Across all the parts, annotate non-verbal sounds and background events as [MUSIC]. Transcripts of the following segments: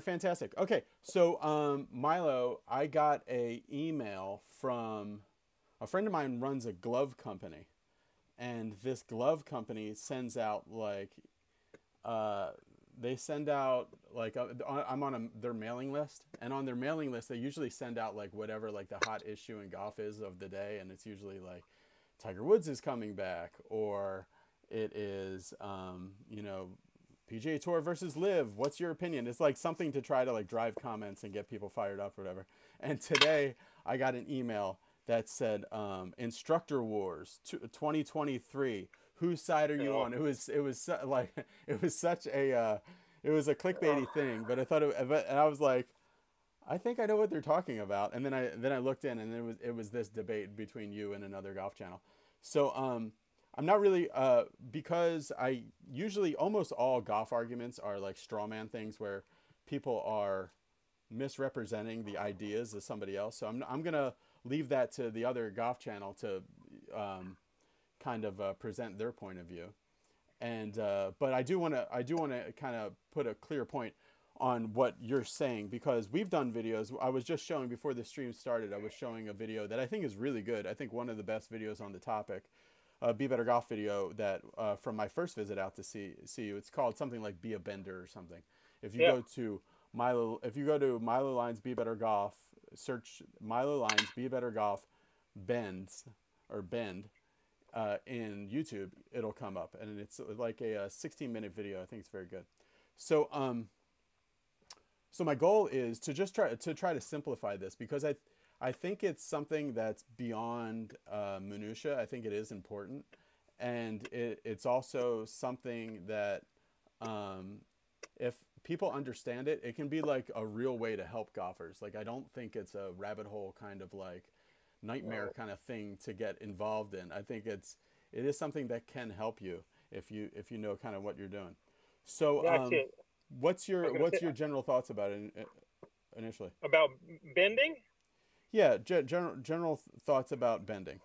Fantastic. Okay, so um, Milo, I got a email from a friend of mine runs a glove company, and this glove company sends out like uh, they send out like uh, I'm on a, their mailing list, and on their mailing list they usually send out like whatever like the hot issue in golf is of the day, and it's usually like Tiger Woods is coming back, or it is um, you know PGA Tour versus LIV. What's your opinion? It's like something to try to like drive comments and get people fired up or whatever. And today I got an email that said um, Instructor Wars 2023 whose side are you on? It was it was su- like [LAUGHS] it was such a uh, it was a clickbaity thing, but I thought it, and I was like, I think I know what they're talking about. And then I then I looked in, and it was it was this debate between you and another golf channel. So um, I'm not really uh, because I usually almost all golf arguments are like straw man things where people are misrepresenting the ideas of somebody else. So I'm I'm gonna leave that to the other golf channel to um, kind of uh, present their point of view. And uh, but I do want to I do want to kind of put a clear point on what you're saying because we've done videos. I was just showing before the stream started. I was showing a video that I think is really good. I think one of the best videos on the topic. Uh, Be Better Golf video that uh, from my first visit out to see see you. It's called something like Be a Bender or something. If you yeah. go to Milo, if you go to Milo Lines Be Better Golf, search Milo Lines Be Better Golf bends or bend, uh, in YouTube, it'll come up, and it's like a, a, 16 minute video. I think it's very good. So, um, so my goal is to just try to try to simplify this because I, I think it's something that's beyond uh, minutia. I think it is important, and it, it's also something that, um, if people understand it, it can be like a real way to help golfers. Like I don't think it's a rabbit hole kind of like nightmare kind of thing to get involved in. I think it's it is something that can help you if you if you know kind of what you're doing. So, um, what's your what's your general thoughts about it initially? About bending? Yeah, general general thoughts about bending.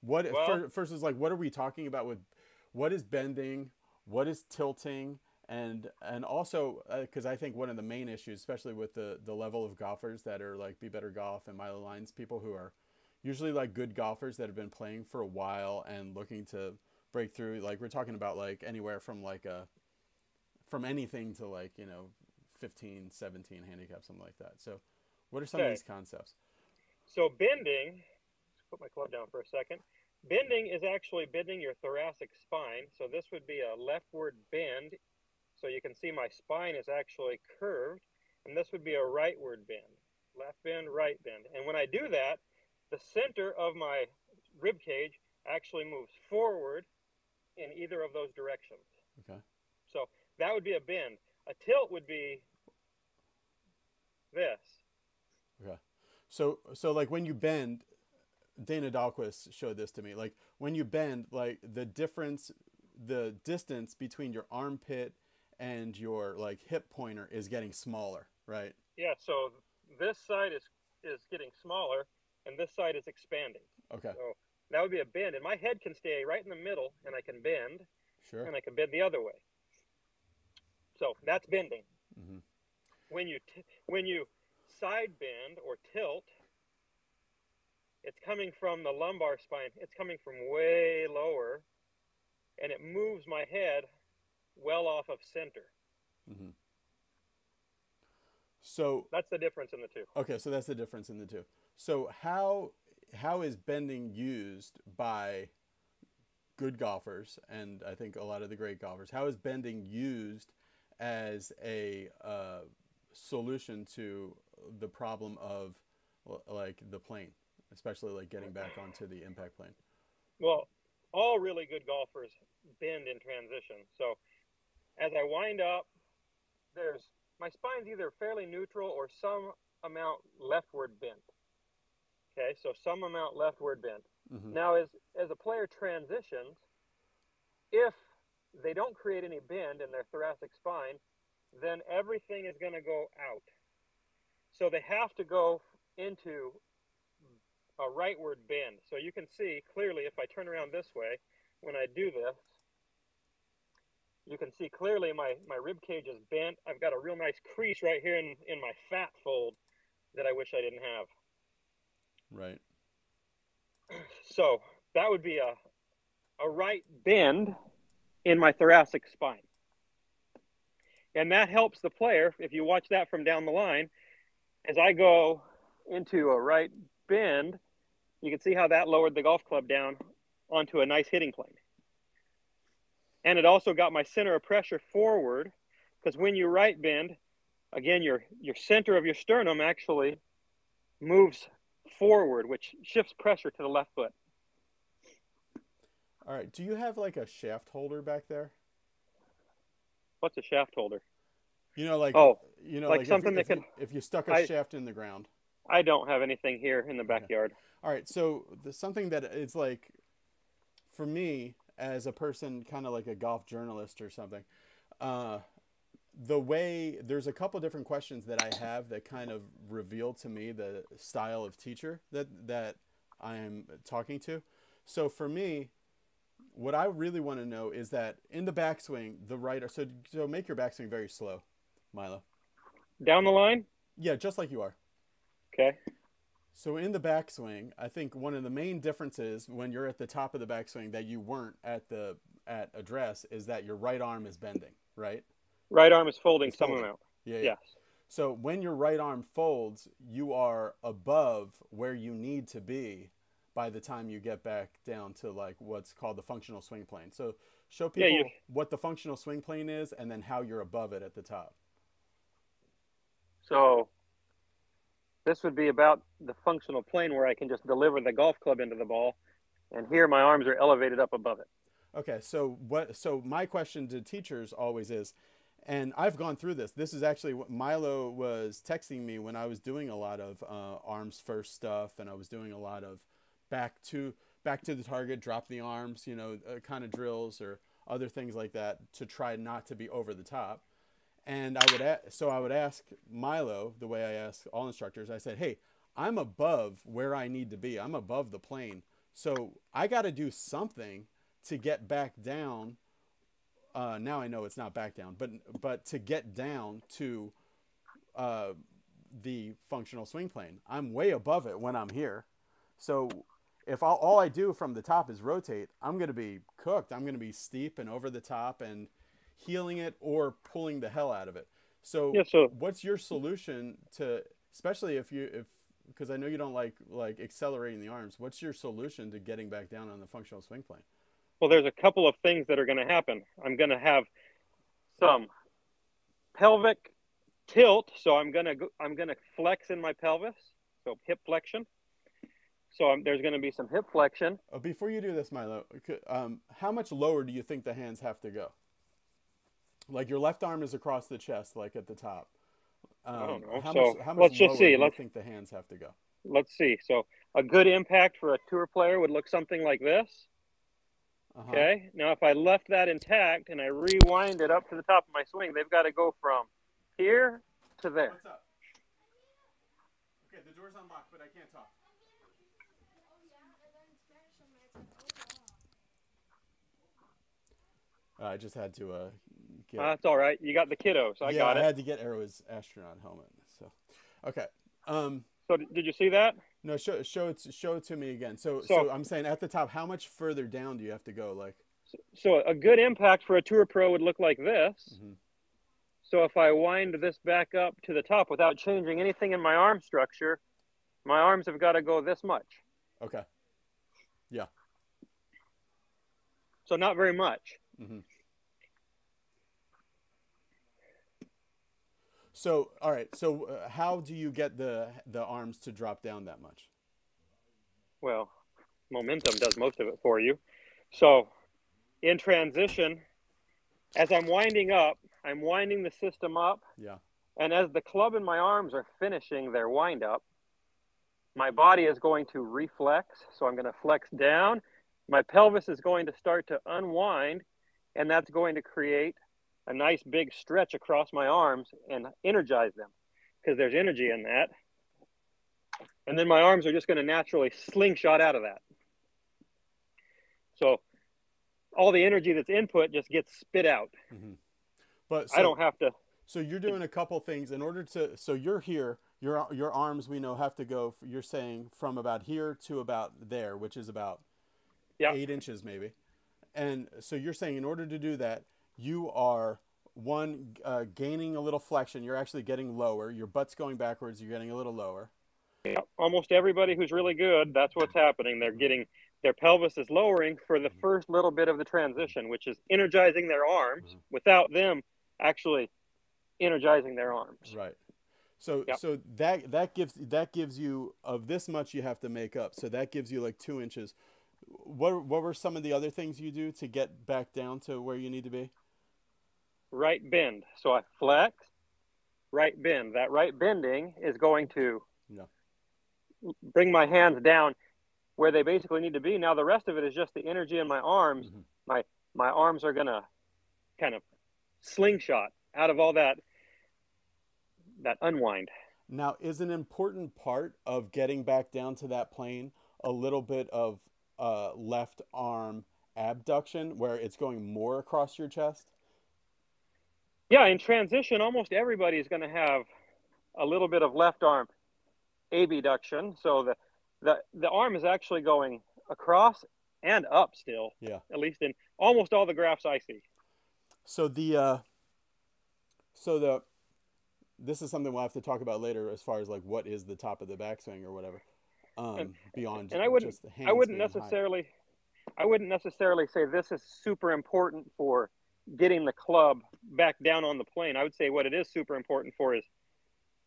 What well, first is like what are we talking about with what is bending? What is tilting? and and also because uh, I think one of the main issues, especially with the the level of golfers that are like Be Better Golf and Milo Lines, people who are usually like good golfers that have been playing for a while and looking to break through. Like we're talking about like anywhere from like a from anything to like you know 15, 17 handicap, something like that. So, what are some okay. of these concepts? So bending. Let's put my club down for a second. Bending is actually bending your thoracic spine. So this would be a leftward bend so you can see my spine is actually curved, and this would be a rightward bend, left bend, right bend. And when I do that, the center of my rib cage actually moves forward in either of those directions. Okay. So that would be a bend. A tilt would be this. Okay. So so like when you bend, Dana Dahlquist showed this to me. Like when you bend, like the difference, the distance between your armpit and your like hip pointer is getting smaller, right? Yeah. So this side is is getting smaller, and this side is expanding. Okay. So that would be a bend, and my head can stay right in the middle, and I can bend. Sure. And I can bend the other way. So that's bending. Mm-hmm. When you t- when you side bend or tilt, it's coming from the lumbar spine. It's coming from way lower, and it moves my head well off of center. Mm-hmm. So that's the difference in the two. Okay, so that's the difference in the two. So how how is bending used by good golfers and I think a lot of the great golfers? How is bending used as a uh, solution to the problem of like the plane, especially like getting back onto the impact plane? Well, all really good golfers bend in transition. So as I wind up, there's my spine's either fairly neutral or some amount leftward bent. Okay, so some amount leftward bent. Mm-hmm. Now, as as a player transitions, if they don't create any bend in their thoracic spine, then everything is going to go out. So they have to go into a rightward bend. So you can see clearly if I turn around this way, when I do this, you can see clearly my, my rib cage is bent. I've got a real nice crease right here in, in my fat fold that I wish I didn't have. Right. [CLEARS THROAT] So that would be a, a right bend in my thoracic spine. And that helps the player, if you watch that from down the line, as I go into a right bend, you can see how that lowered the golf club down onto a nice hitting plane. And it also got my center of pressure forward because when you right bend, again, your, your center of your sternum actually moves forward, which shifts pressure to the left foot. All right. Do you have like a shaft holder back there? What's a shaft holder? You know, like Oh, you know, like if something you, that if if you stuck a I- shaft in the ground. I don't have anything here in the backyard. All right, so the, something that is like, for me as a person, kind of like a golf journalist or something, uh, the way there's a couple different questions that I have that kind of reveal to me the style of teacher that that I am talking to. So for me, what I really want to know is that in the backswing, the right. So so make your backswing very slow, Milo. Down the line? Yeah, just like you are. Okay. So in the backswing, I think one of the main differences when you're at the top of the backswing that you weren't at the at address is that your right arm is bending, right? Right arm is folding It's some folding. amount. Yeah. yeah. Yes. So when your right arm folds, you are above where you need to be by the time you get back down to like what's called the functional swing plane. So show Yeah, people you- what the functional swing plane is and then how you're above it at the top. So this would be about the functional plane where I can just deliver the golf club into the ball. And here my arms are elevated up above it. Okay, so what? So my question to teachers always is, and I've gone through this. This is actually what Milo was texting me when I was doing a lot of uh, arms first stuff, and I was doing a lot of back to back to the target, drop the arms, you know, uh, kind of drills or other things like that to try not to be over the top. And I would a- so I would ask Milo the way I ask all instructors. I said, "Hey, I'm above where I need to be. I'm above the plane. So I got to do something to get back down. Uh, now I know it's not back down, but but to get down to uh, the functional swing plane. I'm way above it when I'm here. So if all, all I do from the top is rotate, I'm going to be cooked. I'm going to be steep and over the top and healing it or pulling the hell out of it. So, what's your solution to, especially if you if because I know you don't like like accelerating the arms. What's your solution to getting back down on the functional swing plane? Well, there's a couple of things that are going to happen. I'm going to have some pelvic tilt, so I'm going to go, I'm going to flex in my pelvis, so hip flexion. So I'm, there's going to be some hip flexion. Oh, before you do this, Milo, um, how much lower do you think the hands have to go? Like your left arm is across the chest, like at the top. Um, don't know. How So, much, how much let's just see. Let's- think the hands have to go? Let's see. So a good impact for a tour player would look something like this. Uh-huh. Okay. Now, if I left that intact and I rewind it up to the top of my swing, they've got to go from here to there. What's up? Okay, the door's unlocked, but I can't talk. Uh, I just had to uh, get. Uh, That's all right. You got the kiddos. I yeah, got I had to get Arrow's astronaut helmet. So, okay. Um, So did you see that? no, show show it show it to me again. So, so, So- I'm saying at the top, how much further down do you have to go? Like, So a good impact for a tour pro would look like this. Mhm. So if I wind this back up to the top without changing anything in my arm structure, my arms have got to go this much. okay, Yeah. So not very much. So all right. So, uh, how do you get the the arms to drop down that much? Well, momentum does most of it for you. So in transition, as I'm winding up, I'm winding the system up. Yeah. And as the club and my arms are finishing their wind up, my body is going to reflex. So I'm going to flex down. My pelvis is going to start to unwind, and that's going to create a nice big stretch across my arms and energize them because there's energy in that. And then my arms are just going to naturally slingshot out of that. So all the energy that's input just gets spit out. Mm-hmm. But so, I don't have to. So you're doing a couple things in order to. So you're here. Your your arms we know have to go. You're saying from about here to about there, which is about yeah. eight inches maybe. And so you're saying in order to do that, you are one uh, gaining a little flexion. You're actually getting lower. Your butt's going backwards. You're getting a little lower. Yeah, almost everybody who's really good, that's what's happening. They're getting their pelvis is lowering for the mm-hmm. first little bit of the transition, which is energizing their arms mm-hmm. without them actually energizing their arms. Right. So yep. so that that gives that gives you of this much you have to make up. So that gives you like two inches. What what were some of the other things you do to get back down to where you need to be? Right bend. So I flex, right bend. That right bending is going to yeah. bring my hands down where they basically need to be. Now the rest of it is just the energy in my arms. Mm-hmm. My my arms are gonna kind of slingshot out of all that that unwind. Now, is an important part of getting back down to that plane a little bit of uh, left arm abduction where it's going more across your chest? Yeah, in transition, almost everybody is going to have a little bit of left arm abduction. So the, the, the arm is actually going across and up still. Yeah. At least in almost all the graphs I see. So the, uh, so the, this is something we'll have to talk about later as far as like what is the top of the backswing or whatever. Um, and, beyond and I wouldn't I wouldn't necessarily high. I wouldn't necessarily say this is super important for getting the club back down on the plane. I would say what it is super important for is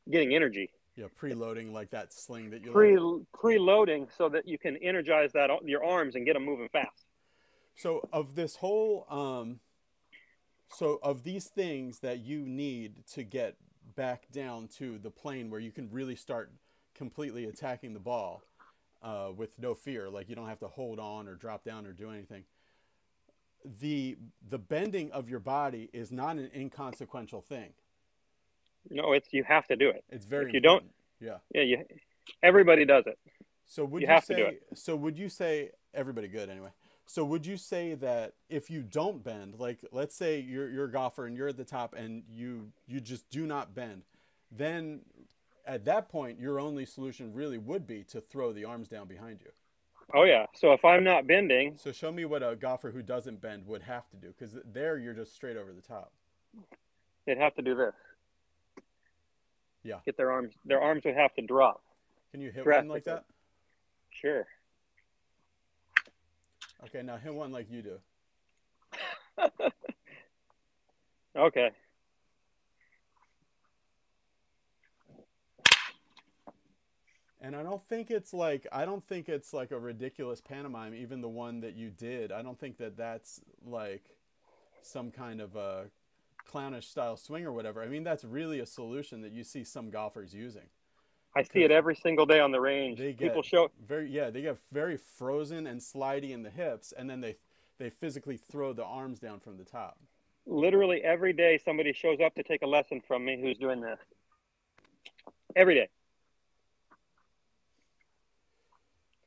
getting energy. Yeah, preloading like that sling that you pre like. preloading so that you can energize that your arms and get them moving fast. So of this whole um so of these things that you need to get back down to the plane where you can really start completely attacking the ball uh, with no fear. Like you don't have to hold on or drop down or do anything. The the bending of your body is not an inconsequential thing. No, it's you have to do it. It's very. If you important. don't, yeah, yeah, you. Everybody does it. So would you, you have say? To do it. So would you say everybody good anyway? So would you say that if you don't bend, like let's say you're you're a golfer and you're at the top and you you just do not bend, then at that point your only solution really would be to throw the arms down behind you. Oh yeah. So if I'm not bending, so show me what a golfer who doesn't bend would have to do because there you're just straight over the top. They'd have to do this. Yeah. Get their arms. Their arms would have to drop. Can you hit one like that? Sure. Okay, now hit one like you do. [LAUGHS] okay. And I don't think it's like I don't think it's like a ridiculous pantomime. Even the one that you did, I don't think that that's like some kind of a clownish style swing or whatever. I mean, that's really a solution that you see some golfers using. I see it every single day on the range. They get People show very yeah, they get very frozen and slidey in the hips, and then they they physically throw the arms down from the top. Literally every day, somebody shows up to take a lesson from me who's doing this. Every day.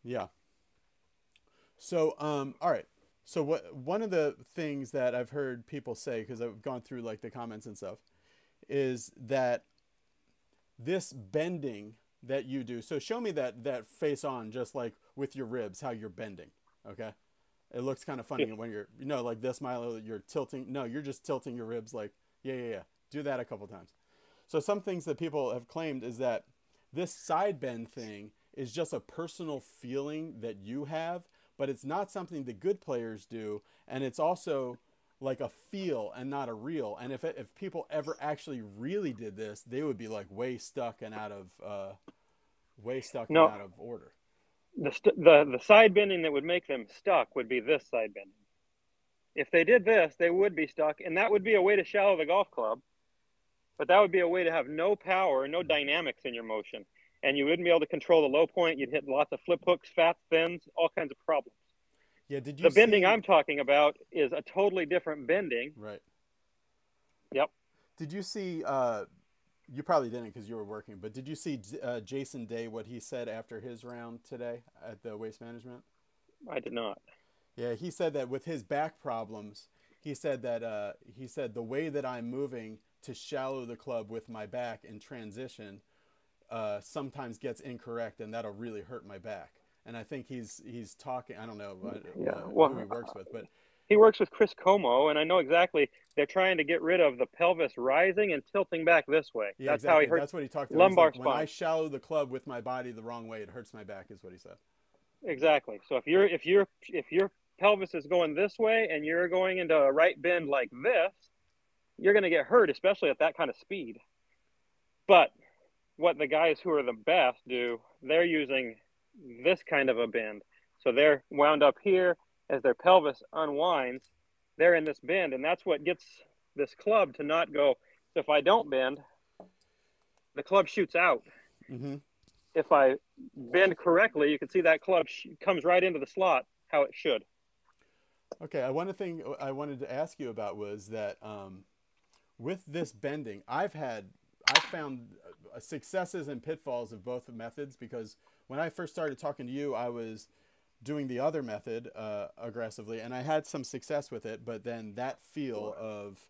Yeah. So, um, all right. So, what one of the things that I've heard people say because I've gone through like the comments and stuff is that this bending that you do. So show me that that face on, just like with your ribs, how you're bending. Okay, it looks kind of funny when you're, you know, like this, Milo. You're tilting. No, you're just tilting your ribs. Like, yeah, yeah, yeah. Do that a couple times. So some things that people have claimed is that this side bend thing is just a personal feeling that you have, but it's not something the good players do, and it's also like a feel and not a real. And if it, if people ever actually really did this, they would be like way stuck and out of uh, way stuck no, and out of order. The, st- the the side bending that would make them stuck would be this side bending. If they did this, they would be stuck, and that would be a way to shallow the golf club. But that would be a way to have no power, no dynamics in your motion, and you wouldn't be able to control the low point. You'd hit lots of flip hooks, fat spins, all kinds of problems. Yeah, did you? The bending I'm talking about is a totally different bending. Right. Yep. Did you see? Uh, you probably didn't because you were working, but did you see uh, Jason Day what he said after his round today at the Waste Management? I did not. Yeah, he said that with his back problems, he said that uh, he said the way that I'm moving to shallow the club with my back in transition uh, sometimes gets incorrect, and that'll really hurt my back. And I think he's he's talking. I don't know what, Yeah, uh, well, who he works with, but He works with Chris Como, and I know exactly they're trying to get rid of the pelvis rising and tilting back this way. yeah, That's exactly. how he hurts. That's what he talked about. Lumbar like, When I shallow the club with my body the wrong way, it hurts my back. Is what he said. Exactly. So if you're if you're if your pelvis is going this way and you're going into a right bend like this, you're going to get hurt, especially at that kind of speed. But what the guys who are the best do, they're using this kind of a bend. So they're wound up here as their pelvis unwinds. They're in this bend, and that's what gets this club to not go. So if I don't bend, the club shoots out hmm if I bend correctly, you can see that club sh- comes right into the slot how it should. Okay, I one thing I wanted to ask you about was that um, with this bending, I've had I found uh, successes and pitfalls of both methods because when I first started talking to you, I was doing the other method uh, aggressively, and I had some success with it. But then that feel of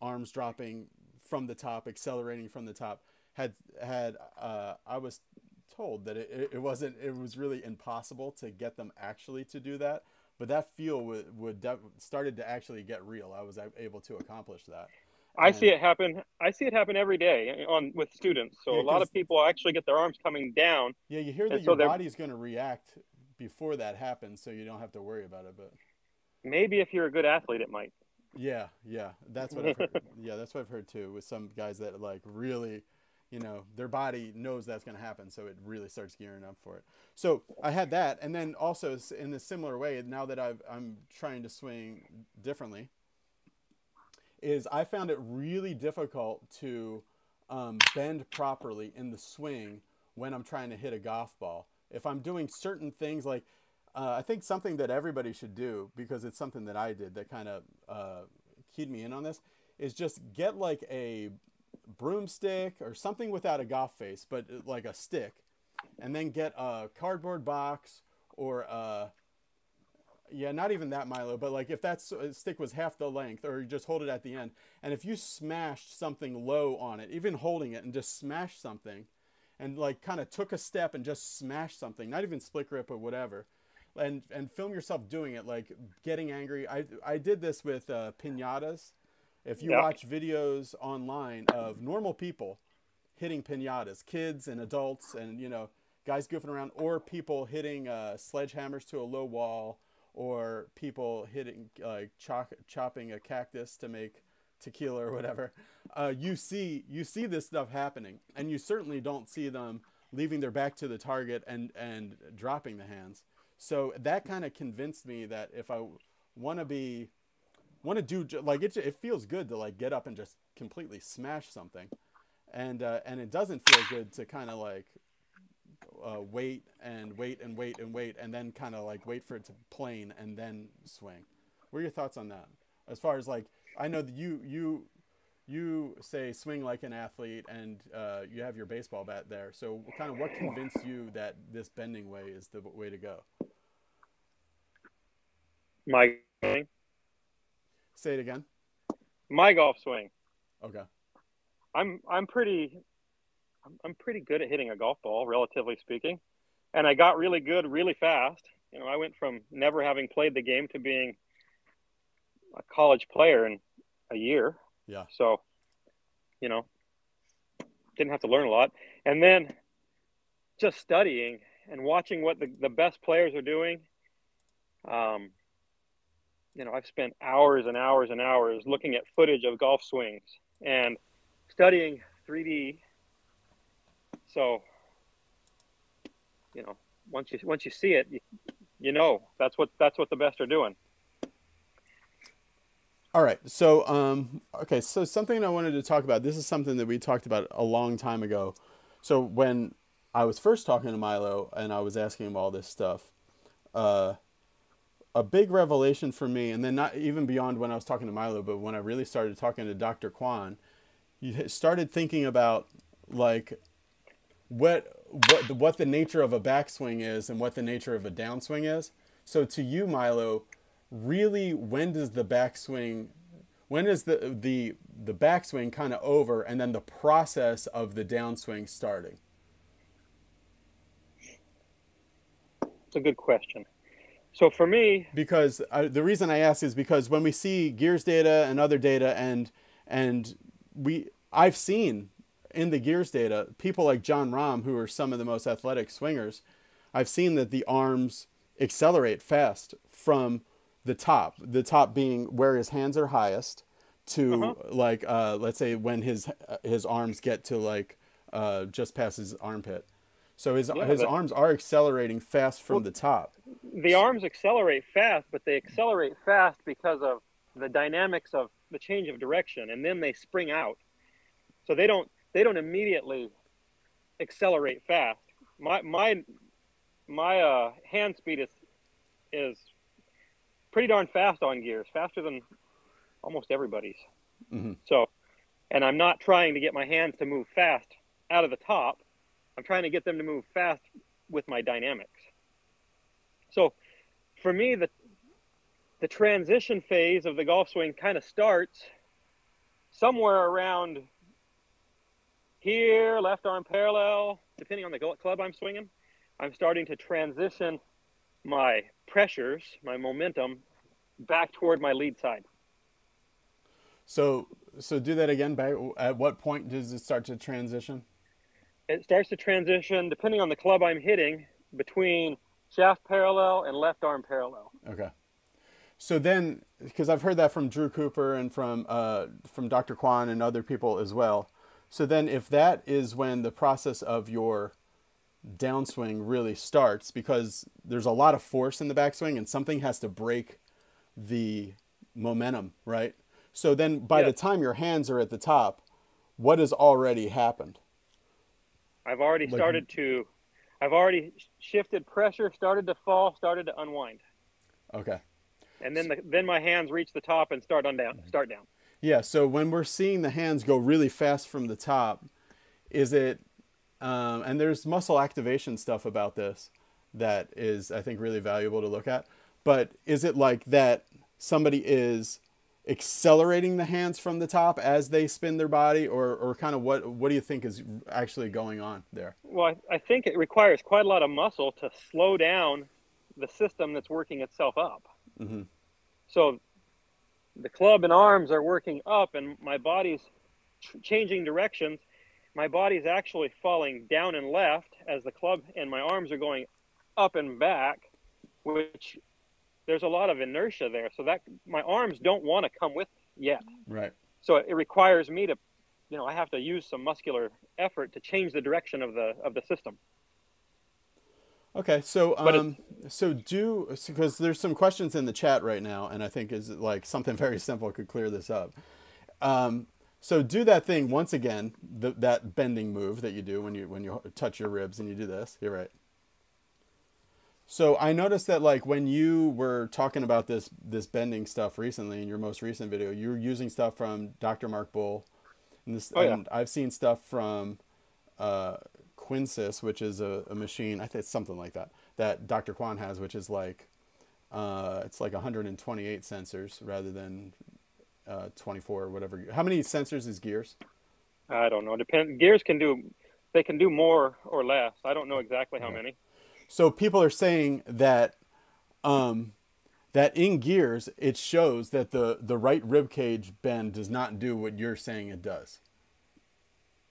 arms dropping from the top, accelerating from the top, had had uh, I was told that it, it- wasn't it was really impossible to get them actually to do that but that feel would, would started to actually get real i was able to accomplish that I see it happen. I see it happen every day eh, on with students. So Yeah, a lot of people actually get their arms coming down. yeah you hear that your they're- body's going to react before that happens so you don't have to worry about it but Maybe if you're a good athlete, it might. yeah yeah that's what i've heard [LAUGHS] yeah that's what i've heard too with some guys that like really you know their body knows that's going to happen so it really starts gearing up for it so i had that and then also in a similar way now that I've, i'm trying to swing differently is i found it really difficult to um, bend properly in the swing when i'm trying to hit a golf ball. If i'm doing certain things like uh, i think something that everybody should do because it's something that i did that kind of uh, keyed me in on this is just get like a broomstick or something without a golf face, but uh, like a stick, and then get a cardboard box or a yeah, not even that Milo, but like if that uh, stick was half the length, or you just hold it at the end, and if you smashed something low on it, even holding it and just smashed something, and like kind of took a step and just smashed something, not even split grip or whatever, and and film yourself doing it, like getting angry. I I did this with uh, pinatas. If you Yeah. watch videos online of normal people hitting pinatas, kids and adults, and you know guys goofing around, or people hitting uh, sledgehammers to a low wall, or people hitting like chop, chopping a cactus to make tequila or whatever. Uh, you see you see this stuff happening, and you certainly don't see them leaving their back to the target and and dropping the hands. So that kind of convinced me that if I want to be want to do like it, it feels good to like get up and just completely smash something and uh, and it doesn't feel good to kind of like uh, wait and wait and wait and wait and then kind of like wait for it to plane and then swing. What are your thoughts on that? As far as like i know that you you you say swing like an athlete and uh, you have your baseball bat there. So kind of what convinced you that this bending way is the way to go? My say it again. My golf swing. okay. I'm I'm pretty I'm, I'm pretty good at hitting a golf ball, relatively speaking, and I got really good really fast. You know, I went from never having played the game to being a college player in a year. yeah So, you know, didn't have to learn a lot. And then just studying and watching what the, the best players are doing. Um, you know, I've spent hours and hours and hours looking at footage of golf swings and studying 3D. So, you know, once you once you see it, you, you know that's what that's what the best are doing. All right. So, um, okay. So something I wanted to talk about. This is something that we talked about a long time ago. So when I was first talking to Milo and I was asking him all this stuff, uh, a big revelation for me, and then not even beyond when I was talking to Milo, but when I really started talking to Dr. Kwon, you started thinking about like what what the, what the nature of a backswing is and what the nature of a downswing is. So to you, Milo, really when does the backswing when is the the the backswing kind of over and then the process of the downswing starting? It's a good question. So for me, because I, the reason I ask is because when we see gears data and other data and and we I've seen in the gears data people like Jon Rahm who are some of the most athletic swingers I've seen that the arms accelerate fast from the top the top being where his hands are highest to uh-huh. like uh, let's say when his his arms get to like uh, just past his armpit so his yeah, his arms are accelerating fast from well, the top the arms accelerate fast, but they accelerate fast because of the dynamics of the change of direction, and then they spring out. So they don't they don't immediately accelerate fast. My my my uh, hand speed is is pretty darn fast on gears, faster than almost everybody's. Mm-hmm. So, and I'm not trying to get my hands to move fast out of the top. I'm trying to get them to move fast with my dynamics. So for me, the the transition phase of the golf swing kind of starts somewhere around here, left arm parallel, depending on the club I'm swinging. I'm starting to transition my pressures, my momentum, back toward my lead side. So, so do that again. Back at what point does it start to transition? It starts to transition depending on the club I'm hitting between shaft parallel and left arm parallel. Okay. So then, because I've heard that from Drew Cooper and from uh, from Dr. Kwon and other people as well. So then, if that is when the process of your downswing really starts, because there's a lot of force in the backswing and something has to break the momentum, right? So then, by the time your hands are at the top, what has already happened? I've already like, started to I've already shifted pressure, started to fall, started to unwind. Okay. And then the, then my hands reach the top and start on down, start down. Yeah. So when we're seeing the hands go really fast from the top, is it? Um, and there's muscle activation stuff about this that is I think really valuable to look at. But is it like that somebody is accelerating the hands from the top as they spin their body or, or kind of what what do you think is actually going on there well I, I think it requires quite a lot of muscle to slow down the system that's working itself up mm-hmm. so the club and arms are working up and my body's changing directions my body's actually falling down and left as the club and my arms are going up and back which there's a lot of inertia there. So that my arms don't want to come with yet. Right. So it requires me to, you know, I have to use some muscular effort to change the direction of the of the system. Okay, so um, so do because there's some questions in the chat right now, and I think is like something [LAUGHS] very simple could clear this up. Um, so do that thing once again, the, that bending move that you do when you when you touch your ribs and you do this. You're right. So I noticed that like when you were talking about this this bending stuff recently in your most recent video, you were using stuff from Dr. Mark Bull, and this oh, yeah. and I've seen stuff from uh, Qualisys, which is a, a machine. I think it's something like that that Dr. Kwon has, which is like uh, it's like 128 sensors rather than uh, 24 or whatever. How many sensors is Gears? I don't know. Depend. Gears can do they can do more or less. I don't know exactly how okay. many. So people are saying that um, that in gears it shows that the the right rib cage bend does not do what you're saying it does.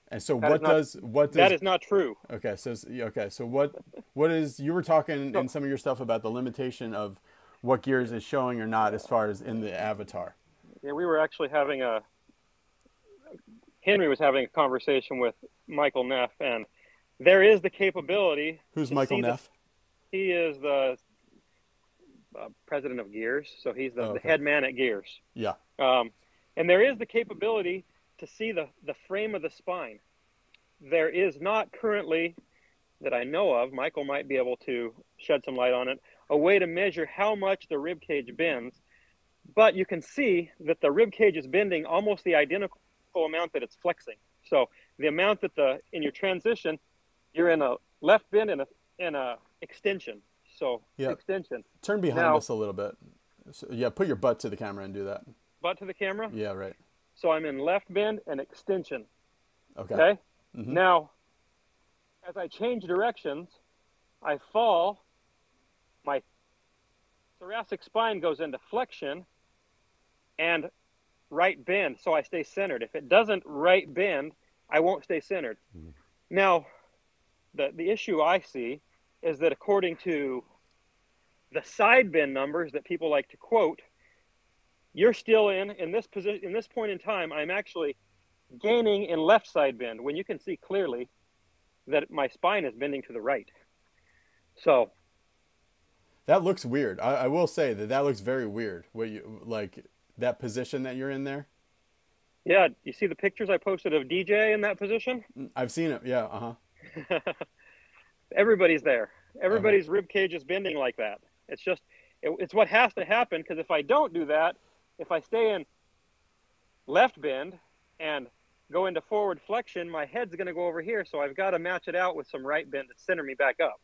And so that what not, does what does That is not true. Okay, so okay, so what what is you were talking in some of your stuff about the limitation of what gears is showing or not as far as in the avatar. Yeah, we were actually having a Henry was having a conversation with Michael Neff and there is the capability. Who's Michael Neff? The, he is the uh, president of Gears, so he's the, oh, okay. the, head man at Gears. Yeah. Um, and there is the capability to see the, the frame of the spine. There is not currently, that I know of, Michael might be able to shed some light on it, a way to measure how much the rib cage bends. But you can see that the rib cage is bending almost the identical amount that it's flexing. So the amount that the in your transition you're in a left bend and a and a extension. So extension. Turn behind now, us a little bit. So, yeah, put your butt to the camera and do that. Butt to the camera. Yeah, right. So I'm in left bend and extension. Okay. Okay. Mhm. Now, as I change directions, I fall. My thoracic spine goes into flexion and right bend, so I stay centered. If it doesn't right bend, I won't stay centered. Mhm. Now, the the issue I see is that according to the side bend numbers that people like to quote, you're still in in this position in this point in time. I'm actually gaining in left side bend when you can see clearly that my spine is bending to the right. So That looks weird. I, I will say that that looks very weird. What you like that position that you're in there? yeah, you see the pictures I posted of DJ in that position? Mm, I've seen it. Yeah. Uh huh. [LAUGHS] Everybody's there. Everybody's rib cage is bending like that. It's just it, it's what has to happen because if I don't do that, if I stay in left bend and go into forward flexion, my head's going to go over here. So I've got to match it out with some right bend to center me back up.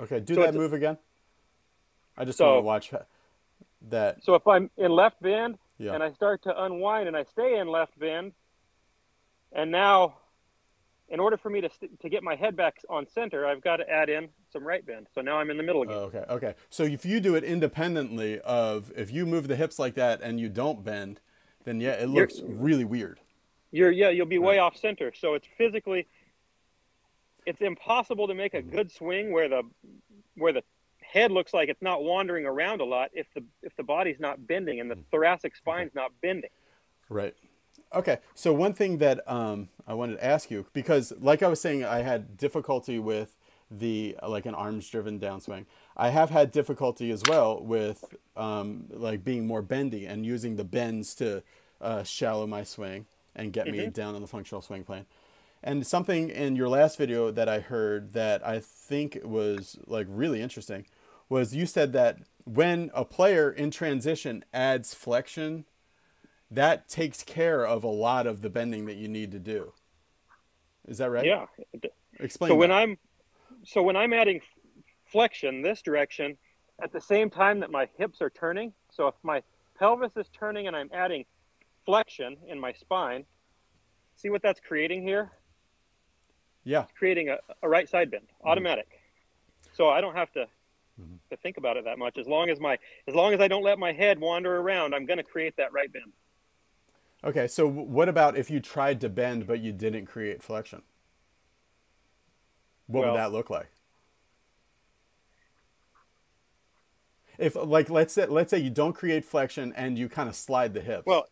Okay. Do So that move again. I just So- want to watch that. So if I'm in left bend Yeah. and I start to unwind and I stay in left bend, and now, in order for me to st- to get my head back on center, I've got to add in some right bend. So now I'm in the middle again. Oh, okay. Okay. So if you do it independently of if you move the hips like that and you don't bend, then yeah, it You're- looks really weird. You're yeah, you'll be way Right. off center. So it's physically, it's impossible to make a mm-hmm. good swing where the where the head looks like it's not wandering around a lot if the if the body's not bending and the mm-hmm. thoracic spine's not bending. Right. Okay. So one thing that um, I wanted to ask you because, like I was saying, I had difficulty with the like an arms-driven downswing. I have had difficulty as well with um, like being more bendy and using the bends to uh, shallow my swing and get me down on the functional swing plane. And something in your last video that I heard that I think was like really interesting was you said that when a player in transition adds flexion that takes care of a lot of the bending that you need to do. Is that right? Yeah. Explain. so when. I'm so when I'm adding flexion this direction at the same time that my hips are turning, so if my pelvis is turning and I'm adding flexion in my spine, see what that's creating here? yeah. It's creating a, a right side bend, automatic. So I don't have to Mhm. to think about it that much. As long as my as long as I don't let my head wander around, I'm going to create that right bend. Okay. So what about if you tried to bend but you didn't create flexion? What Well- would that look like? If like let's say let's say you don't create flexion and you kind of slide the hips. Well,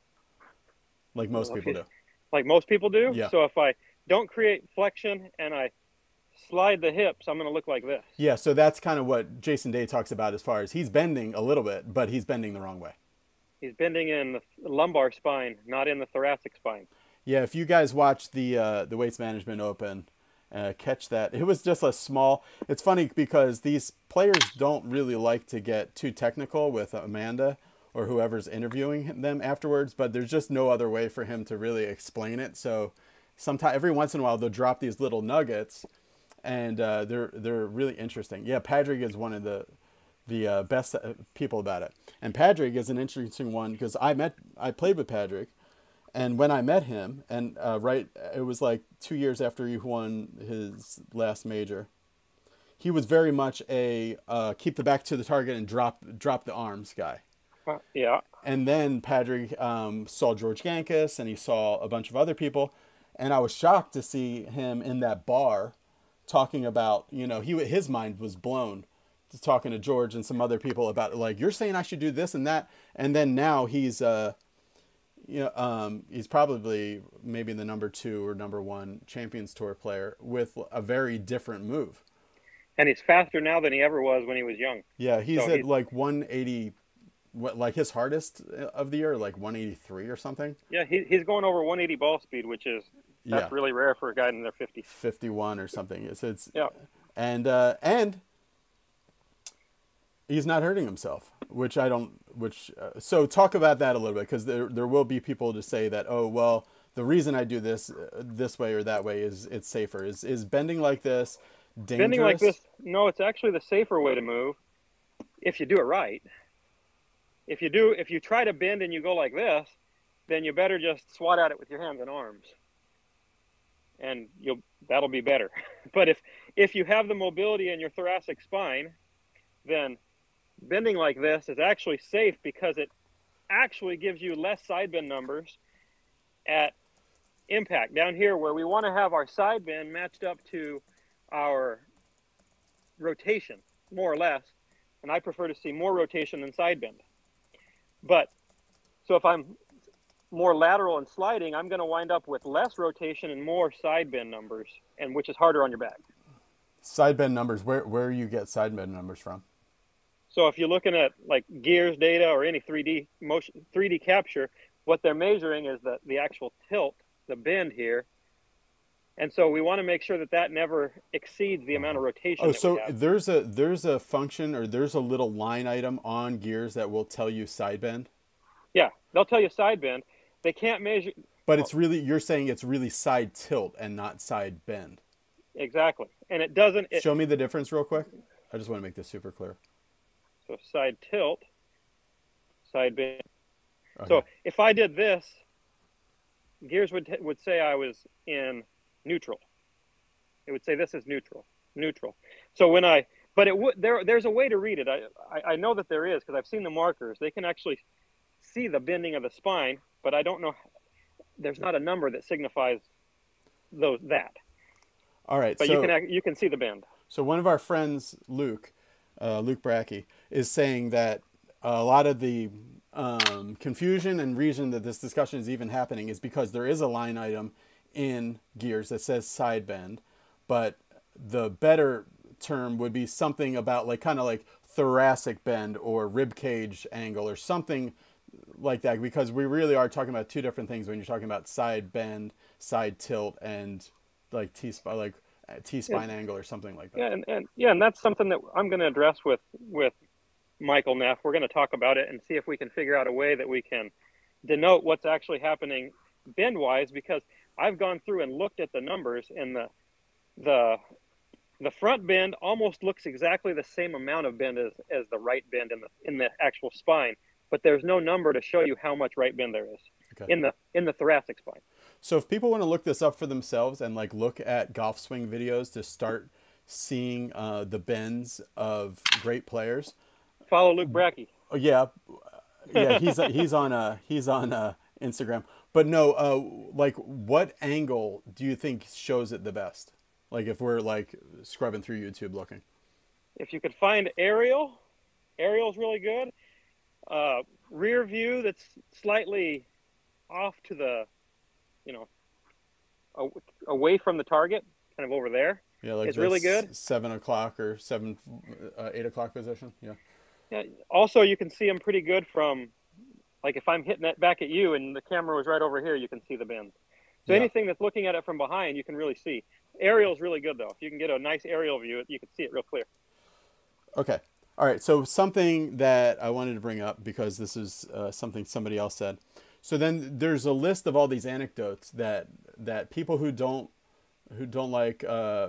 like most people do. like most people do. Yeah. So if I don't create flexion and I slide the hips, I'm going to look like this. Yeah. So that's kind of what Jason Day talks about as far as he's bending a little bit, but he's bending the wrong way. He's bending in the lumbar spine, not in the thoracic spine. Yeah, if you guys watch the uh, the Waste Management Open, uh, catch that. It was just a small. It's funny because these players don't really like to get too technical with Amanda or whoever's interviewing them afterwards, but there's just no other way for him to really explain it. So, sometimes every once in a while they'll drop these little nuggets, and uh, they're they're really interesting. Yeah, Patrick is one of the the uh, best uh, people about it, and Patrick is an interesting one because I met I played with Patrick and when I met him, and uh, right, it was like two years after he won his last major. He was very much a uh, keep the back to the target and drop drop the arms guy. Uh, yeah. And then Patrick um, saw George Gankas and he saw a bunch of other people, and I was shocked to see him in that bar, talking about you know he his mind was blown, talking to George and some other people about like you're saying I should do this and that, and then now he's uh, you know um, he's probably maybe the number two or number one Champions Tour player with a very different move. And he's faster now than he ever was when he was young. Yeah, he's So at he- like 180, what like his hardest of the year, like 183 or something. Yeah, he, he's going over 180 ball speed, which is that's Yeah. really rare for a guy in their 50s. 51 or something. It's it's Yeah. and uh, and he's not hurting himself, which I don't. Which uh, so talk about that a little bit because there there will be people to say that oh well the reason I do this uh, this way or that way is it's safer. Is is bending like this dangerous? Bending like this, no, it's actually the safer way to move if you do it right. if you do, if you try to bend and you go like this, then you better just swat at it with your hands and arms, and you'll that'll be better. [LAUGHS] but if if you have the mobility in your thoracic spine, then bending like this is actually safe because it actually gives you less side bend numbers at impact. Down here where we want to have our side bend matched up to our rotation more or less and i prefer to see more rotation than side bend. But so if i'm more lateral and sliding i'm going to wind up with less rotation and more side bend numbers and which is harder on your back. Side bend numbers where where you get side bend numbers from so if you're looking at like gears data or any 3d motion 3d capture what they're measuring is the, the actual tilt the bend here. And so we want to make sure that that never exceeds the amount of mm-hmm. rotation. Oh, so there's a there's a function or there's a little line item on gears that will tell you side bend. Yeah, they'll tell you side bend. They can't measure. But it's really you're saying it's really side tilt and not side bend. Exactly, and it doesn't. It, Show me the difference real quick. I just want to make this super clear. So side tilt, side bend. Okay. So if I did this, gears would would say I was in neutral. It would say this is neutral, neutral. So when I, but it would there there's a way to read it. I I, I know that there is because I've seen the markers. They can actually see the bending of the spine, but I don't know. There's not a number that signifies those that. All right, but so, you can you can see the bend. So one of our friends, Luke, uh, Luke Brackey, is saying that a lot of the um, confusion and reason that this discussion is even happening is because there is a line item in gears that says side bend, but the better term would be something about like kind of like thoracic bend or rib cage angle or something like that because we really are talking about two different things when you're talking about side bend, side tilt, and like T spine like T spine yeah. angle or something like that. Yeah, and, and yeah, and that's something that I'm going to address with with Michael Neff. We're going to talk about it and see if we can figure out a way that we can denote what's actually happening bend wise because I've gone through and looked at the numbers and the the the front bend almost looks exactly the same amount of bend as, as the right bend in the in the actual spine, but there's no number to show you how much right bend there is okay. in the in the thoracic spine. So if people want to look this up for themselves and like look at golf swing videos to start seeing uh, the bends of great players, Follow Luke Brackey. Oh, yeah, yeah, he's he's on uh he's on uh Instagram. But no, uh, like what angle do you think shows it the best? Like if we're like scrubbing through YouTube looking. If you could find aerial, aerial's really good. Uh, rear view that's slightly off to the, you know, away from the target, kind of over there. Yeah, like it's really good. Seven o'clock or seven, uh, eight o'clock position. Yeah. Yeah. Also, you can see them pretty good from, like, if I'm hitting it back at you and the camera was right over here, you can see the bend. So yeah. anything that's looking at it from behind, you can really see. Aerial is really good though. If you can get a nice aerial view, you can see it real clear. Okay. All right. So something that I wanted to bring up because this is uh, something somebody else said. So then there's a list of all these anecdotes that that people who don't who don't like uh,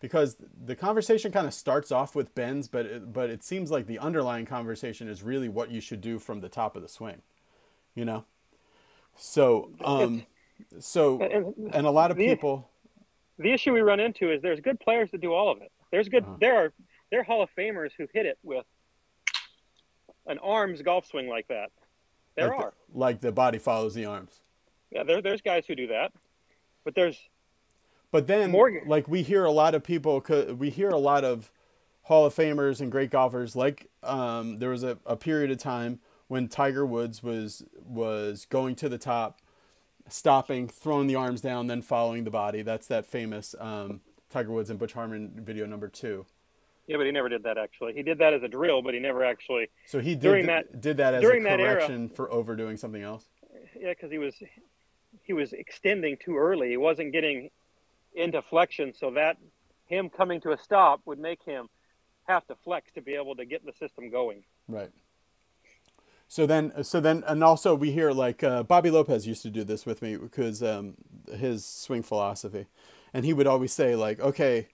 because the conversation kind of starts off with bends, but it, but it seems like the underlying conversation is really what you should do from the top of the swing, you know. So um, so [LAUGHS] and a lot of people. The issue we run into is there's good players that do all of it. There's good uh-huh. there are there are Hall of Famers who hit it with an arms golf swing like that. There like are the, like the body follows the arms. Yeah, there, there's guys who do that, but there's but then, Morgan. like we hear a lot of people, we hear a lot of Hall of Famers and great golfers. Like um, there was a, a period of time when Tiger Woods was was going to the top, stopping, throwing the arms down, then following the body. That's that famous um, Tiger Woods and Butch Harmon video number two. Yeah, but he never did that actually. He did that as a drill, but he never actually. So he did during that did that as during a correction era, for overdoing something else. Yeah, because he was he was extending too early. He wasn't getting into flexion so that him coming to a stop would make him have to flex to be able to get the system going. Right. So then, so then, and also we hear like uh, Bobby Lopez used to do this with me because um, his swing philosophy, and he would always say like, okay,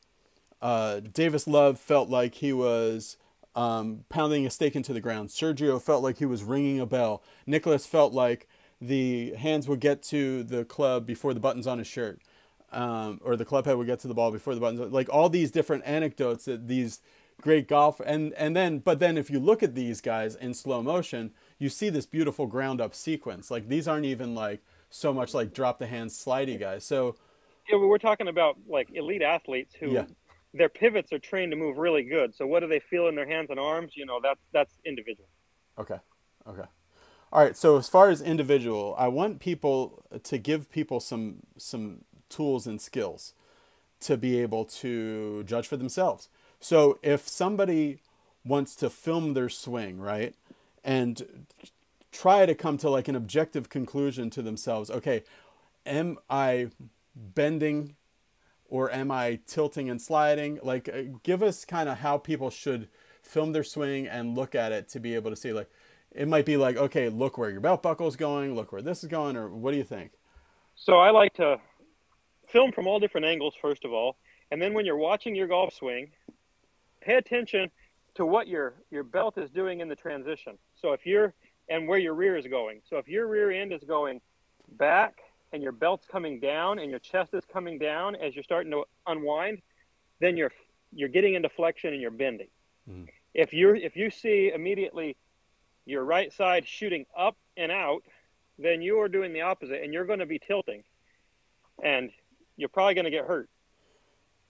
uh, Davis Love felt like he was um, pounding a stake into the ground. Sergio felt like he was ringing a bell. Nicklaus felt like the hands would get to the club before the buttons on his shirt, um, or the club head would get to the ball before the buttons. Like all these different anecdotes that these great golf and and then but then if you look at these guys in slow motion, you see this beautiful ground up sequence. Like these aren't even like so much like drop the hands slidey guys. So yeah, we're talking about like elite athletes who Yeah. their pivots are trained to move really good. So what do they feel in their hands and arms? You know, that's that's individual. Okay. Okay. All right. So as far as individual, I want people to give people some some tools and skills to be able to judge for themselves. So if somebody wants to film their swing, right, and try to come to like an objective conclusion to themselves, okay, am I bending or am I tilting and sliding? Like, uh, give us kind of how people should film their swing and look at it to be able to see. Like, it might be like, okay, look where your belt buckle is going, look where this is going, or what do you think? So I like to film from all different angles first of all, and then when you're watching your golf swing, pay attention to what your your belt is doing in the transition. So if you're and where your rear is going. So if your rear end is going back and your belt's coming down and your chest is coming down as you're starting to unwind, then you're you're getting into flexion and you're bending. Mhm. If you're if you see immediately your right side shooting up and out, then you are doing the opposite and you're going to be tilting. And you're probably going to get hurt.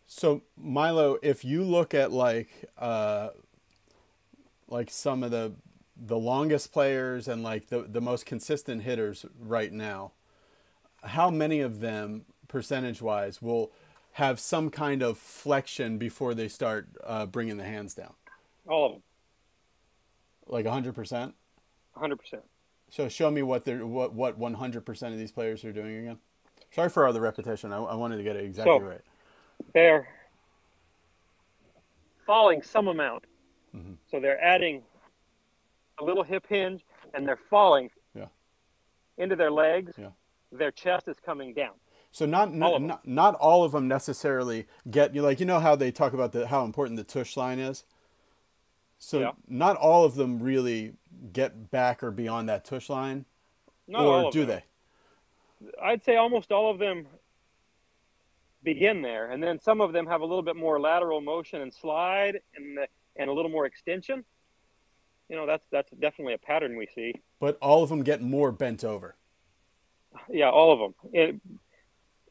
So Milo, if you look at like uh, like some of the the longest players and like the the most consistent hitters right now, how many of them percentage wise will have some kind of flexion before they start uh, bringing the hands down? All of them, Like hundred percent. 100%. So show me what they're what what one hundred percent of these players are doing again. Sorry for all the repetition. I, I wanted to get it exactly So- right. They're falling some amount. Mhm. So they're adding a little hip hinge and they're falling Yeah. into their legs. Yeah. Their chest is coming down. So not All not, of 'em. not not all of them necessarily get you like you know how they talk about the how important the tush line is. So Yeah. not all of them really get back or beyond that tush line, Not or all do them. they? I'd say almost all of them begin there, and then some of them have a little bit more lateral motion and slide, and the, and a little more extension. You know, that's that's definitely a pattern we see. But all of them get more bent over. Yeah, all of them. It,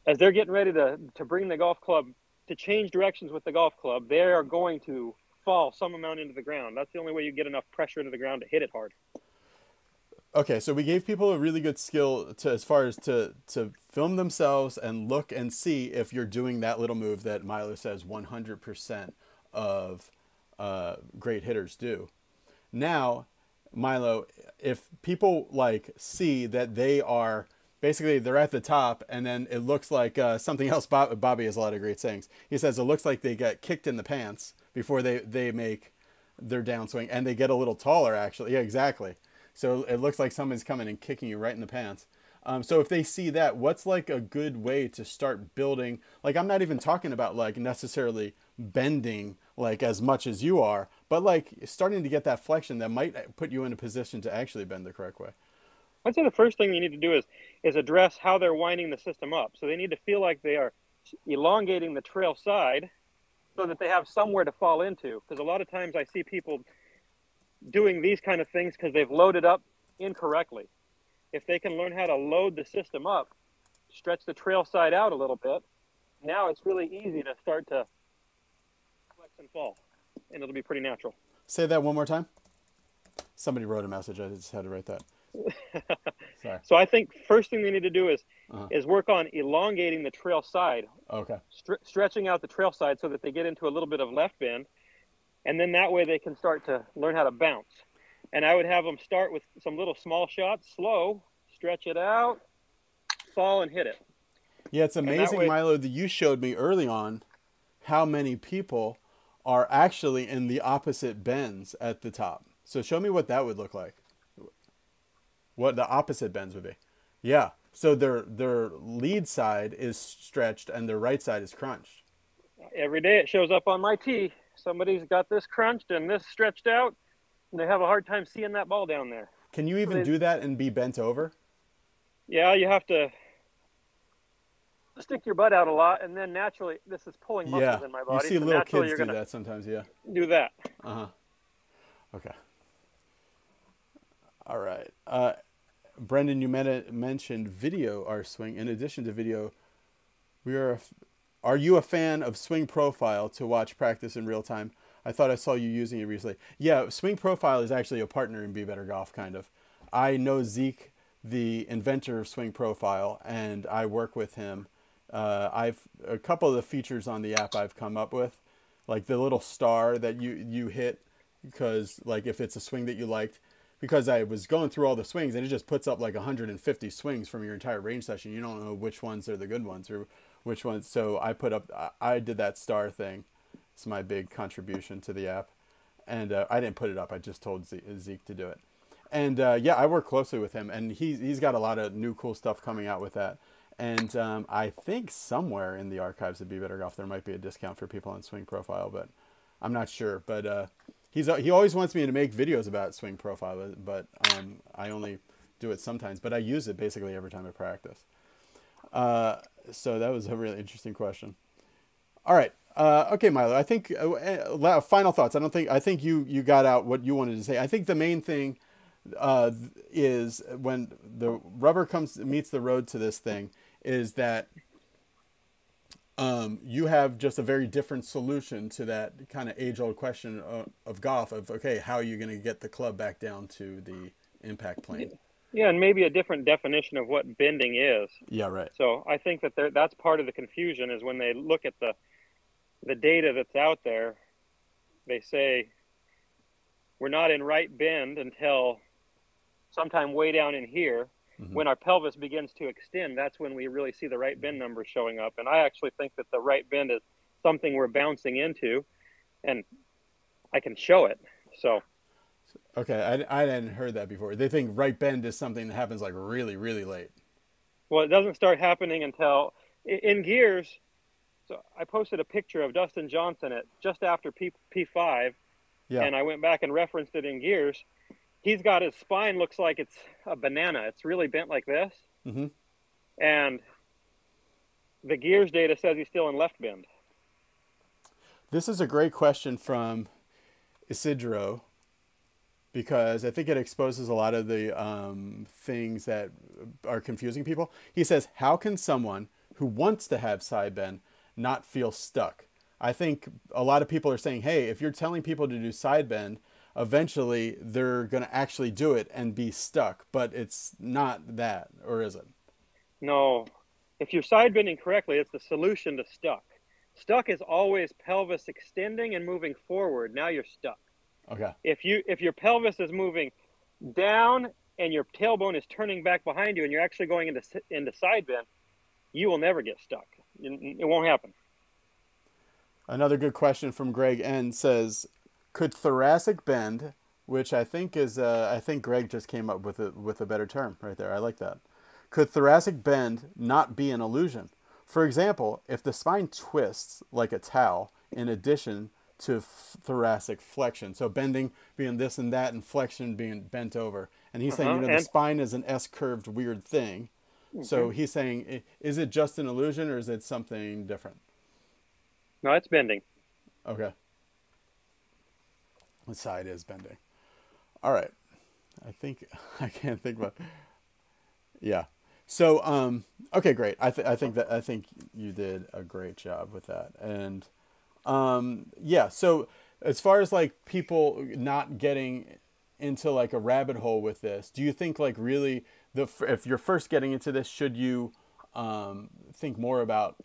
as they're getting ready to to bring the golf club to change directions with the golf club, they are going to fall some amount into the ground. That's the only way you get enough pressure into the ground to hit it hard. Okay, so we gave people a really good skill to as far as to to film themselves and look and see if you're doing that little move that Milo says 100% of uh, great hitters do. Now, Milo, if people like see that they are basically they're at the top and then it looks like uh, something else. Bob, Bobby has a lot of great sayings. He says it looks like they get kicked in the pants before they they make their downswing and they get a little taller actually. Yeah, exactly. So it looks like someone's coming and kicking you right in the pants. Um, so if they see that, what's like a good way to start building? Like I'm not even talking about like necessarily bending like as much as you are, but like starting to get that flexion that might put you in a position to actually bend the correct way. I'd say the first thing you need to do is is address how they're winding the system up. So they need to feel like they are elongating the trail side so that they have somewhere to fall into. Because a lot of times I see people doing these kind of things because they've loaded up incorrectly. If they can learn how to load the system up, stretch the trail side out a little bit, now it's really easy to start to flex and fall, and it'll be pretty natural. Say that one more time. Somebody wrote a message. I just had to write that. [LAUGHS] Sorry. So I think first thing they need to do is Uh-huh. is work on elongating the trail side Okay. stre- stretching out the trail side so that they get into a little bit of left bend, and then that way they can start to learn how to bounce. And I would have them start with some little small shots, slow, stretch it out, fall and hit it. Yeah, it's that amazing, way- Milo, that you showed me early on how many people are actually in the opposite bends at the top. So show me what that would look like. What the opposite bends would be. Yeah. So their their lead side is stretched and their right side is crunched. Every day it shows up on my tee. Somebody's got this crunched and this stretched out, and they have a hard time seeing that ball down there. Can you even They- do that and be bent over? Yeah, you have to stick your butt out a lot, and then naturally, this is pulling muscles Yeah, in my body. you see so little kids do that sometimes. Yeah. do that. Uh huh. Okay. All right. Uh, Brendan, you men- mentioned video R swing. In addition to video, we are. Are you a fan of Swing Profile to watch practice in real time? I thought I saw you using it recently. Yeah, Swing Profile is actually a partner in Be Better Golf, kind of. I know Zeke, the inventor of Swing Profile, and I work with him. Uh, I've a couple of the features on the app I've come up with, like the little star that you you hit, because like if it's a swing that you liked, because I was going through all the swings and it just puts up like 150 swings from your entire range session. You don't know which ones are the good ones or which one. So I put up, I, did that star thing. It's my big contribution to the app, and uh, I didn't put it up. I just told Zeke to do it. And uh, yeah, I work closely with him, and he's he's got a lot of new cool stuff coming out with that. And um, I think somewhere in the archives of Be Better Golf there might be a discount for people on Swing Profile, but I'm not sure. But uh, he's he always wants me to make videos about Swing Profile, but um, I only do it sometimes. But I use it basically every time I practice. Uh, so that was a really interesting question. All right. Uh, okay, Milo. I think uh, uh, final thoughts. I don't think I think you you got out what you wanted to say. I think the main thing uh, is when the rubber comes meets the road to this thing is that um, you have just a very different solution to that kind of age old question of, of golf of okay how are you going to get the club back down to the impact plane Yeah, and maybe a different definition of what bending is. yeah right So I think that that's part of the confusion is when they look at the the data that's out there, they say we're not in right bend until sometime way down in here. Mhm. When our pelvis begins to extend, that's when we really see the right bend numbers showing up. And I actually think that the right bend is something we're bouncing into, and I can show it. So okay I, I hadn't heard that before they think right bend is something that happens like really really late Well, it doesn't start happening until in gears. So I posted a picture of Dustin Johnson at just after P P5, yeah and I went back and referenced it in gears. He's got his spine looks like it's a banana. It's really bent like this, Mm-hmm. and the gears data says he's still in left bend. This is a great question from Isidro because I think it exposes a lot of the um, things that are confusing people. He says, How can someone who wants to have side bend not feel stuck? I think a lot of people are saying, Hey, if you're telling people to do side bend, eventually they're going to actually do it and be stuck. But it's not that, or is it? No, if you're side bending correctly, it's the solution to stuck. Stuck is always pelvis extending and moving forward. Now you're stuck. Okay. if you if your pelvis is moving down and your tailbone is turning back behind you and you're actually going into into side bend, you will never get stuck. It it won't happen. Another good question from Greg N says, "Could thoracic bend, which I think is, uh, I think Greg just came up with a with a better term right there. I like that. Could thoracic bend not be an illusion? For example, if the spine twists like a towel, in addition to thoracic flexion, so bending being this and that, and flexion being bent over, and he's saying, Uh-huh, you know, the and- spine is an S curved weird thing. So he's saying, is it just an illusion or is it something different? No, it's bending. Okay. The side is bending? All right. I think [LAUGHS] I can't think about. Yeah. So um okay great. I th- I think that I think you did a great job with that. And um yeah, so as far as like people not getting into like a rabbit hole with this, do you think like really the if you're first getting into this should you um think more about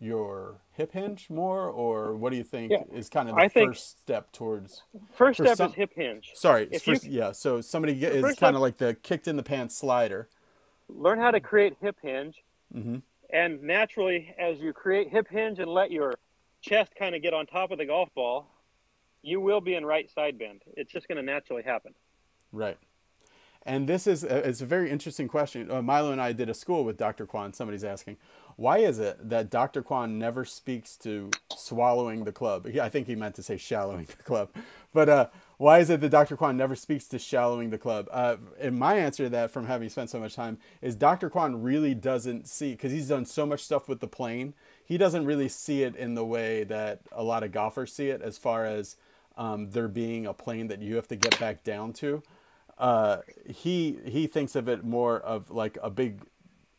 your hip hinge more or what do you think Yeah, is kind of the I first step towards First step some- is hip hinge. sorry first, you- yeah so somebody get, is kind of like the kicked in the pants slider. Learn how to create hip hinge, hmm and naturally, as you create hip hinge and let your chest kind of get on top of the golf ball, you will be in right side bend. It's just going to naturally happen. Right. And this is a, it's a very interesting question. Uh, Milo and I did a school with Dr. Kwon. Somebody's asking, why is it that Dr. Kwon never speaks to swallowing the club? I think he meant to say shallowing the club. But uh, why is it that Dr. Kwon never speaks to shallowing the club? Uh, and my answer to that, from having spent so much time, is Dr. Kwon really doesn't see, because he's done so much stuff with the plane, he doesn't really see it in the way that a lot of golfers see it, as far as um, there being a plane that you have to get back down to. Uh, he he thinks of it more of like a big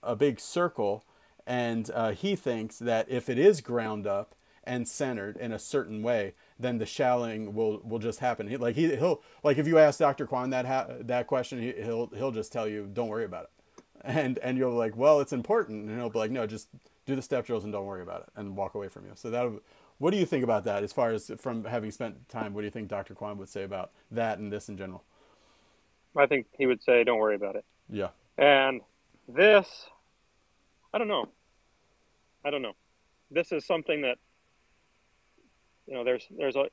a big circle and uh, he thinks that if it is ground up and centered in a certain way, then the shallowing will will just happen. He, like he he'll like if you ask Dr. Kwon that ha- that question, he, he'll he'll just tell you, don't worry about it, and and you'll be like, well, it's important, and he'll be like, no, just do the step drills and don't worry about it, and walk away from you. So that, what do you think about that? As far as from having spent time, what do you think Dr. Kwon would say about that and this in general? I think he would say, don't worry about it. Yeah. And this, I don't know. I don't know. This is something that you know. There's there's a,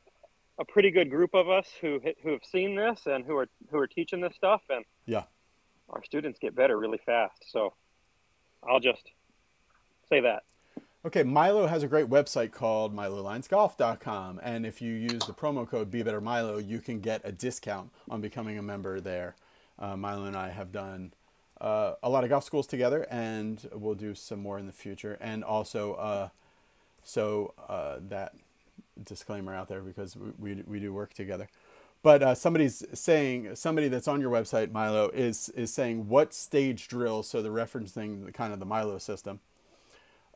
a pretty good group of us who who have seen this and who are who are teaching this stuff, and yeah, our students get better really fast. So I'll just say that. Okay, Milo has a great website called MiloLinesGolf.com, and if you use the promo code BeBetterMilo, you can get a discount on becoming a member there. Uh, Milo and I have done uh, a lot of golf schools together, and we'll do some more in the future. And also, uh, so uh, that disclaimer out there because we, we, we do work together. But uh, somebody's saying somebody that's on your website, Milo, is is saying what stage drills. So they're referencing the kind of the Milo system.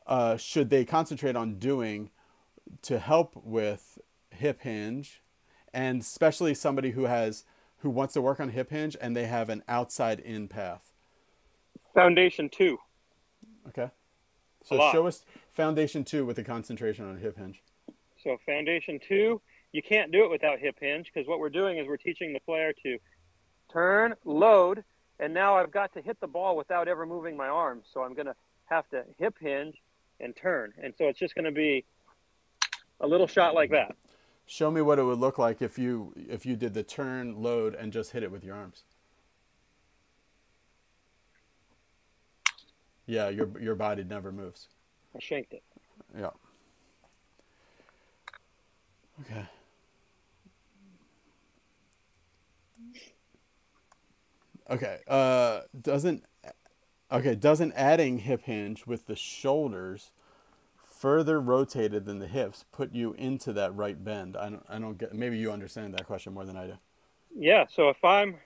Uh, should they concentrate on doing to help with hip hinge, and especially somebody who has who wants to work on hip hinge and they have an outside in path. Foundation two. Okay. So show us foundation two with a concentration on hip hinge. So foundation two, you can't do it without hip hinge because what we're doing is we're teaching the player to turn, load, and now I've got to hit the ball without ever moving my arms. So I'm going to have to hip hinge and turn. And so it's just going to be a little shot like that. Show me what it would look like if you if you did the turn, load, and just hit it with your arms. Yeah, your your body never moves. I shanked it. Yeah. Okay. Okay. Uh, doesn't okay doesn't adding hip hinge with the shoulders further rotated than the hips put you into that right bend? I don't I don't get. Maybe you understand that question more than I do. Yeah. So if I'm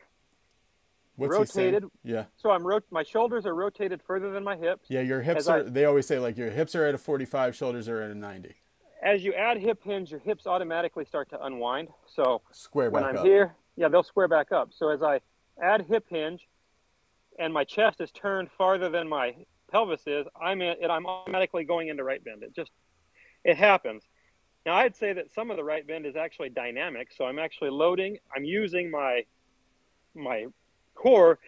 What's rotated. Yeah. So I'm rot- my shoulders are rotated further than my hips. Yeah, your hips are. I, they always say like your hips are at a 45, shoulders are at a 90. As you add hip hinge, your hips automatically start to unwind. So square when I'm up. here, yeah, they'll square back up. So as I add hip hinge, and my chest is turned farther than my pelvis is, I'm in, I'm automatically going into right bend. It just it happens. Now I'd say that some of the right bend is actually dynamic. So I'm actually loading. I'm using my my core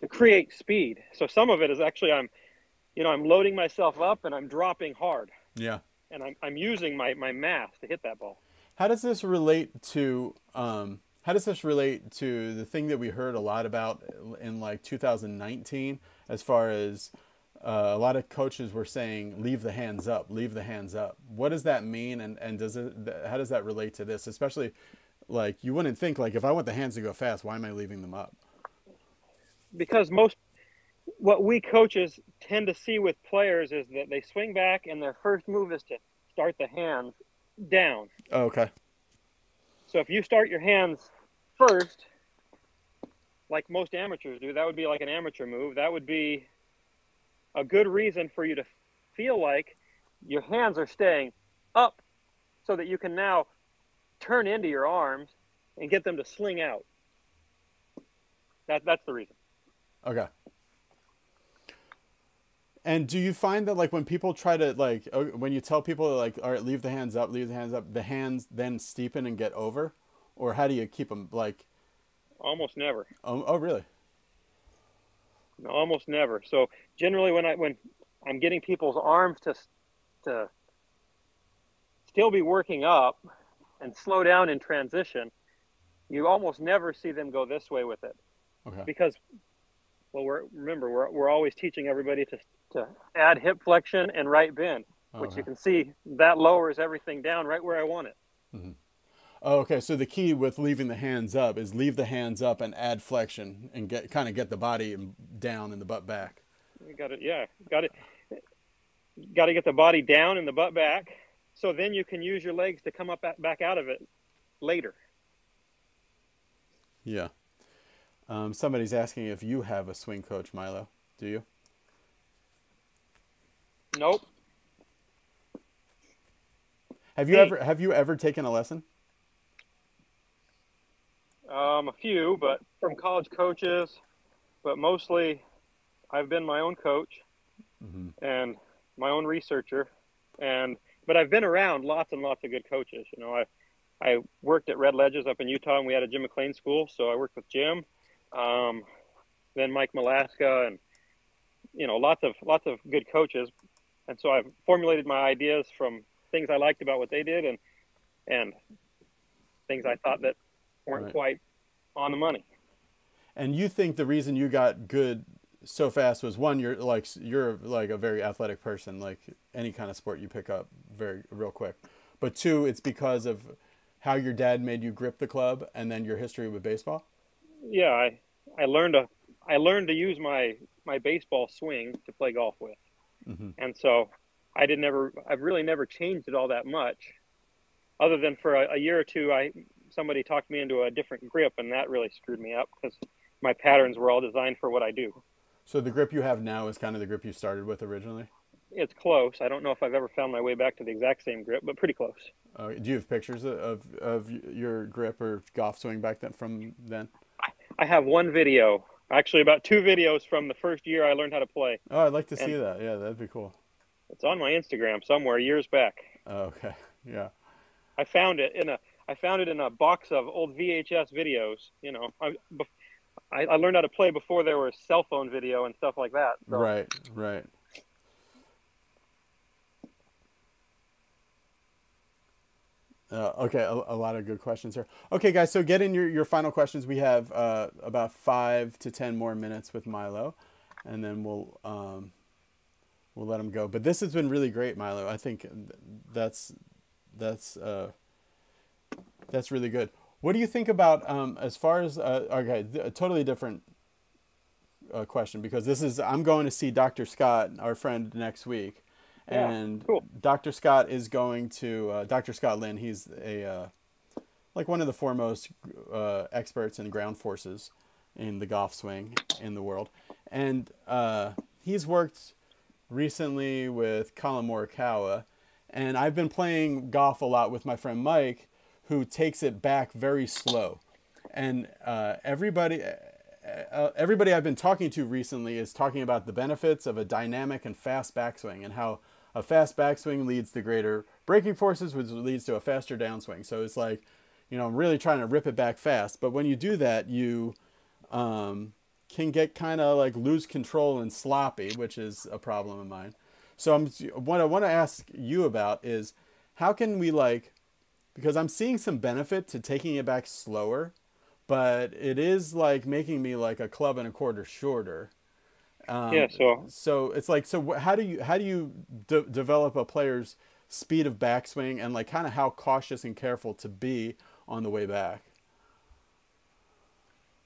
to create speed. So some of it is actually I'm, you know, I'm loading myself up and I'm dropping hard. Yeah. And I'm, I'm using my, my mass to hit that ball. How does this relate to, um, how does this relate to the thing that we heard a lot about in like 2019 as far as uh, a lot of coaches were saying leave the hands up leave the hands up what does that mean and, and does it how does that relate to this especially like you wouldn't think like if i want the hands to go fast why am i leaving them up because most what we coaches tend to see with players is that they swing back and their first move is to start the hands down. Oh, okay. So if you start your hands first, like most amateurs do, that would be like an amateur move. That would be a good reason for you to feel like your hands are staying up so that you can now turn into your arms and get them to sling out. That, that's the reason. Okay. And do you find that like when people try to like uh, when you tell people like all right leave the hands up leave the hands up the hands then steepen and get over, or how do you keep them like? Almost never. Oh, oh really? No, almost never. So generally when I when I'm getting people's arms to to still be working up and slow down in transition, you almost never see them go this way with it Okay. because well we're remember we're, we're always teaching everybody to to add hip flexion and right bend oh, which Okay. you can see that lowers everything down right where I want it. Oh, okay. So the key with leaving the hands up is leave the hands up and add flexion and get kind of get the body down and the butt back. You got it. Yeah, got it. Got to get the body down and the butt back, so then you can use your legs to come up back- back out of it later. Yeah. Um, somebody's asking if you have a swing coach, Milo. Do you? Nope. Have you Hey. ever have you ever taken a lesson? Um, a few, but from college coaches, but mostly I've been my own coach hmm and my own researcher, and but I've been around lots and lots of good coaches. You know, I I worked at Red Ledges up in Utah, and we had a Jim McLean school, so I worked with Jim, um, then Mike Malaska, and you know, lots of lots of good coaches, and so I've formulated my ideas from things I liked about what they did, and and things I thought that weren't Right. quite on the money. And you think the reason you got good so fast was one, you're like you're like a very athletic person, like any kind of sport you pick up very real quick. But two, it's because of how your dad made you grip the club, and then your history with baseball. yeah, I I learned to I learned to use my my baseball swing to play golf with, hmm and so I did never I've really never changed it all that much, other than for a, a year or two I somebody talked me into a different grip and that really screwed me up because my patterns were all designed for what I do. So the grip you have now is kind of the grip you started with originally. It's close. I don't know if I've ever found my way back to the exact same grip, but pretty close. Uh, do you have pictures of, of your grip or golf swing back then from then? I have one video, actually about two videos from the first year I learned how to play. Oh, I'd like to see that. Yeah, that'd be cool. It's on my Instagram somewhere years back. Oh, okay. [LAUGHS] Yeah. I found it in a I found it in a box of old VHS videos. You know, I, I, learned how to play before there was cell phone video and stuff like that. So Right. Right. Uh, okay, a, a lot of good questions here. Okay, guys, so get in your, your final questions. We have uh, about five to ten more minutes with Milo, and then we'll um, we'll let him go. But this has been really great, Milo. I think that's that's uh, that's really good. What do you think about um, as far as uh, okay, a totally different uh, question because this is I'm going to see Dr. Scott, our friend, next week, Yeah, and cool. Dr. Scott is going to uh, Dr. Scott Lynn. He's a uh, like one of the foremost uh, experts in ground forces in the golf swing in the world, and uh, he's worked recently with Collin Morikawa, and I've been playing golf a lot with my friend Mike, who takes it back very slow, and uh, everybody. Uh, everybody I've been talking to recently is talking about the benefits of a dynamic and fast backswing and how a fast backswing leads to greater braking forces, which leads to a faster downswing. So it's like, you know, I'm really trying to rip it back fast. But when you do that, you um, can get kind of like lose control and sloppy, which is a problem of mine. So I'm what I want to ask you about is how can we like because I'm seeing some benefit to taking it back slower, but it is like making me like a club and a quarter shorter. Um, Yeah, so- so it's like so how do you how do you de- develop a player's speed of backswing and like kind of how cautious and careful to be on the way back?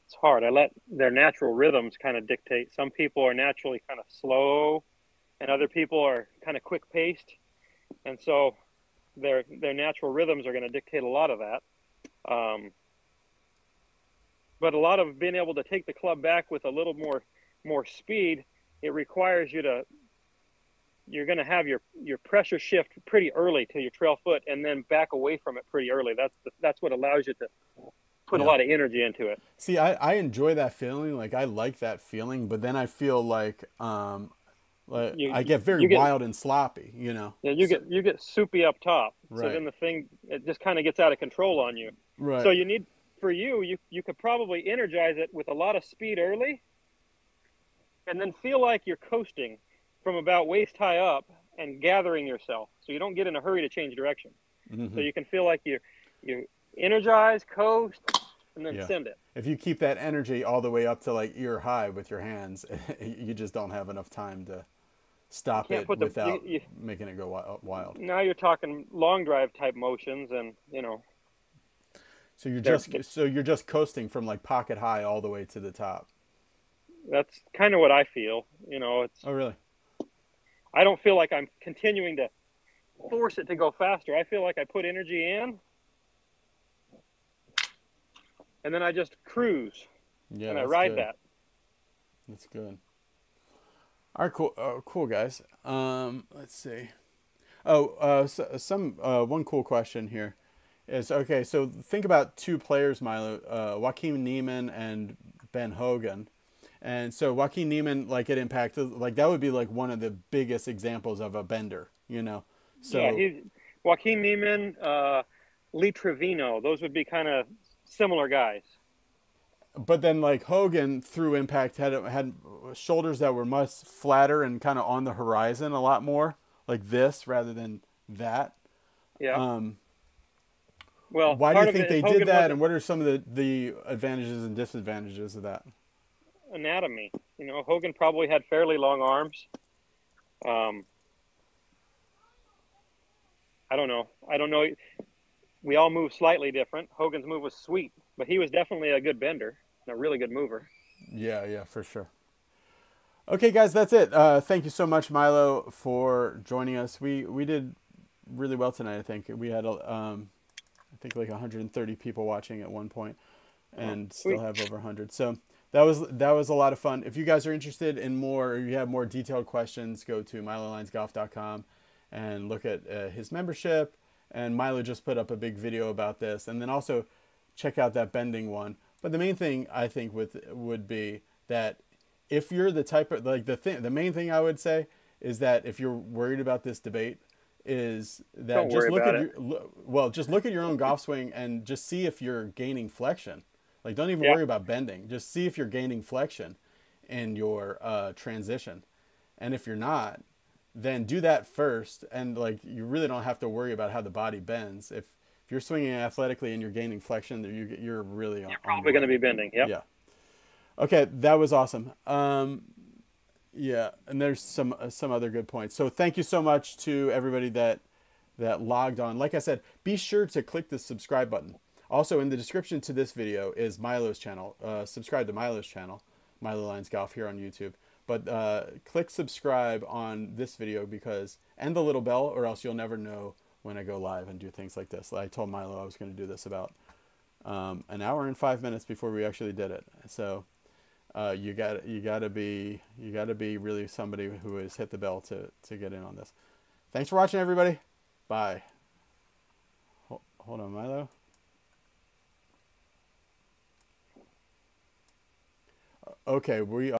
it's hard. I let their natural rhythms kind of dictate. Some people are naturally kind of slow, and other people are kind of quick paced, and so their their natural rhythms are going to dictate a lot of that. Um, but a lot of being able to take the club back with a little more more speed, it requires you to you're going to have your your pressure shift pretty early to your trail foot, and then back away from it pretty early. That's the, that's what allows you to put Yeah. a lot of energy into it. See, I, I enjoy that feeling. Like I like that feeling, but then I feel like um, like You- I get very get- wild and sloppy. You know. Yeah, you get you get soupy up top. Right. So then the thing it just kind of gets out of control on you. Right. So you need for you you you could probably energize it with a lot of speed early, and then feel like you're coasting from about waist high up and gathering yourself, so you don't get in a hurry to change direction. Mhm. So you can feel like you you energize, coast, and then Yeah. send it. If you keep that energy all the way up to like ear high with your hands, [LAUGHS] you just don't have enough time to stop it put the- without you- you- making it go uh, wild. Now you're talking long drive type motions, and you know, So you're just so you're just coasting from like pocket high all the way to the top. that's kind of what I feel. You know, it's Oh really? I don't feel like I'm continuing to force it to go faster. I feel like I put energy in, and then I just cruise Yeah. and I ride good. that. That's good. All right, cool, uh, cool guys. Um, let's see. Oh, uh, so, some uh, one cool question here is okay. So think about two players, Milo, uh, Joaquin Niemann and Ben Hogan, and so Joaquin Niemann, like it impacted, like that would be like one of the biggest examples of a bender, you know. So yeah, Joaquin Niemann, uh, Lee Trevino. Those would be kind of similar guys. But then like Hogan through impact had had shoulders that were much flatter and kind of on the horizon a lot more like this rather than that. Yeah. Um, well, why do you think it- they Hogan did that, and what are some of the, the advantages and disadvantages of that? anatomy. You know, Hogan probably had fairly long arms. Um, I don't know. I don't know. We all move slightly different. Hogan's move was sweet, but he was definitely a good bender, and a really good mover. Yeah, yeah, for sure. Okay, guys, that's it. Uh, thank you so much, Milo, for joining us. We we did really well tonight. I think we had um, I think like 130 people watching at one point, and still have over 100. So that was that was a lot of fun. If you guys are interested in more, or you have more detailed questions, go to milolinesgolf.com and look at uh, his membership. And Milo just put up a big video about this, and then also check out that bending one. But the main thing I think with would be that if you're the type of like the thing, the main thing I would say is that if you're worried about this debate, is that Don't just look at your lo- well, just look at your own golf swing and just see if you're gaining flexion. Like, don't even Yeah. worry about bending. Just see if you're gaining flexion in your uh, transition, and if you're not, then do that first. And like, you really don't have to worry about how the body bends. If if you're swinging athletically and you're gaining flexion, then you, you're really You're probably going to be bending. Yep. yeah. Okay, that was awesome. Um, yeah, and there's some uh, some other good points. So thank you so much to everybody that that logged on. Like I said, be sure to click the subscribe button. Also, in the description to this video is Milo's channel. Uh, subscribe to Milo's channel, Milo Lines Golf here on YouTube. But uh, click subscribe on this video because and the little bell, or else you'll never know when I go live and do things like this. I told Milo I was going to do this about um, an hour and five minutes before we actually did it. So uh, you got you got to be you got to be really somebody who has hit the bell to to get in on this. Thanks for watching, everybody. Bye. Hold, hold on, Milo. Okay, we